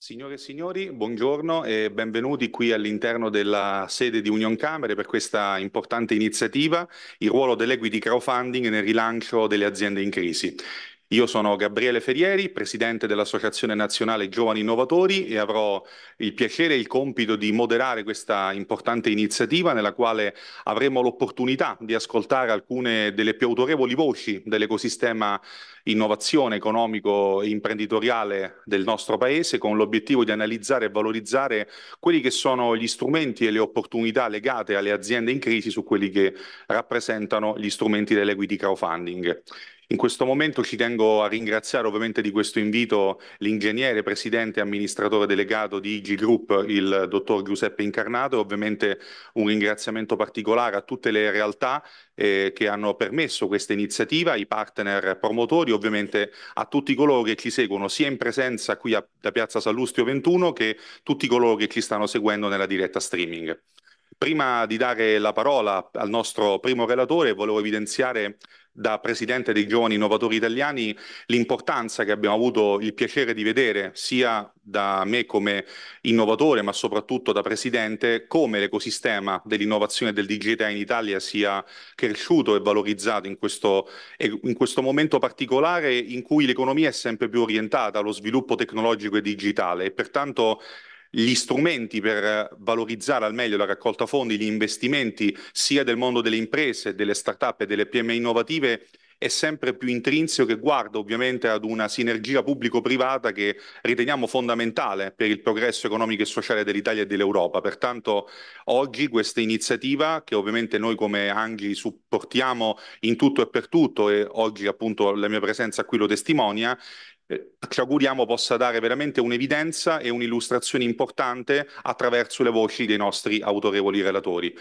Signore e signori, buongiorno e benvenuti qui all'interno della sede di Union Camere per questa importante iniziativa, il ruolo dell'equity crowdfunding nel rilancio delle aziende in crisi. Io sono Gabriele Ferieri, presidente dell'Associazione Nazionale Giovani Innovatori e avrò il piacere e il compito di moderare questa importante iniziativa nella quale avremo l'opportunità di ascoltare alcune delle più autorevoli voci dell'ecosistema innovazione economico e imprenditoriale del nostro Paese con l'obiettivo di analizzare e valorizzare quelli che sono gli strumenti e le opportunità legate alle aziende in crisi su quelli che rappresentano gli strumenti dell'equity crowdfunding. In questo momento ci tengo a ringraziare ovviamente di questo invito l'ingegnere, presidente e amministratore delegato di IG Group, il dottor Giuseppe Incarnato e ovviamente un ringraziamento particolare a tutte le realtà eh, che hanno permesso questa iniziativa, ai partner promotori, ovviamente a tutti coloro che ci seguono sia in presenza qui a, da Piazza Sallustio 21 che tutti coloro che ci stanno seguendo nella diretta streaming. Prima di dare la parola al nostro primo relatore, volevo evidenziare da presidente dei giovani innovatori italiani l'importanza che abbiamo avuto il piacere di vedere sia da me come innovatore ma soprattutto da presidente come l'ecosistema dell'innovazione del digitale in Italia sia cresciuto e valorizzato in questo, in questo momento particolare in cui l'economia è sempre più orientata allo sviluppo tecnologico e digitale. E pertanto gli strumenti per valorizzare al meglio la raccolta fondi, gli investimenti sia del mondo delle imprese, delle start-up e delle PMI innovative è sempre più intrinseco che guarda ovviamente ad una sinergia pubblico-privata che riteniamo fondamentale per il progresso economico e sociale dell'Italia e dell'Europa. Pertanto oggi questa iniziativa, che ovviamente noi come Angli supportiamo in tutto e per tutto e oggi appunto la mia presenza qui lo testimonia, eh, ci auguriamo possa dare veramente un'evidenza e un'illustrazione importante attraverso le voci dei nostri autorevoli relatori.